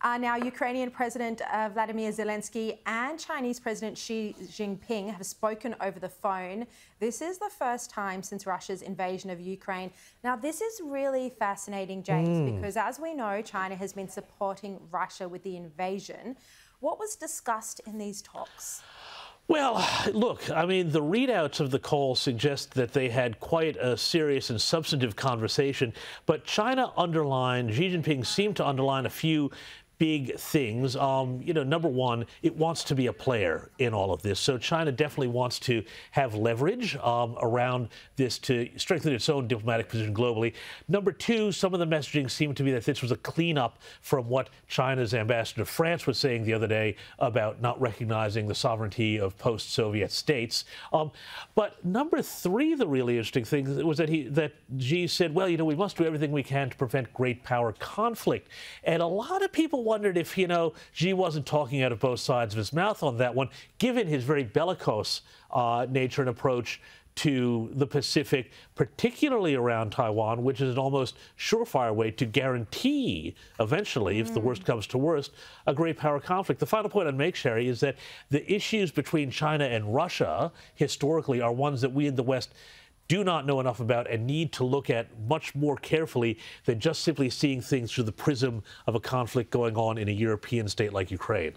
Uh, now, Ukrainian President uh, Vladimir Zelensky and Chinese President Xi Jinping have spoken over the phone. This is the first time since Russia's invasion of Ukraine. Now, this is really fascinating, James, mm. because as we know, China has been supporting Russia with the invasion. What was discussed in these talks? Well, look, I mean, the readouts of the call suggest that they had quite a serious and substantive conversation, but China underlined, Xi Jinping seemed to underline a few big things. Um, you know, number one, it wants to be a player in all of this. So China definitely wants to have leverage um, around this to strengthen its own diplomatic position globally. Number two, some of the messaging seemed to be that this was a cleanup from what China's ambassador to France was saying the other day about not recognizing the sovereignty of post-Soviet states. Um, but number three, the really interesting thing was that he that Xi said, well, you know, we must do everything we can to prevent great power conflict. And a lot of people wondered if, you know, Xi wasn't talking out of both sides of his mouth on that one, given his very bellicose uh, nature and approach to the Pacific, particularly around Taiwan, which is an almost surefire way to guarantee, eventually, mm. if the worst comes to worst, a great power conflict. The final point I'd make, Sharri, is that the issues between China and Russia historically are ones that we in the West do not know enough about and need to look at much more carefully than just simply seeing things through the prism of a conflict going on in a European state like Ukraine.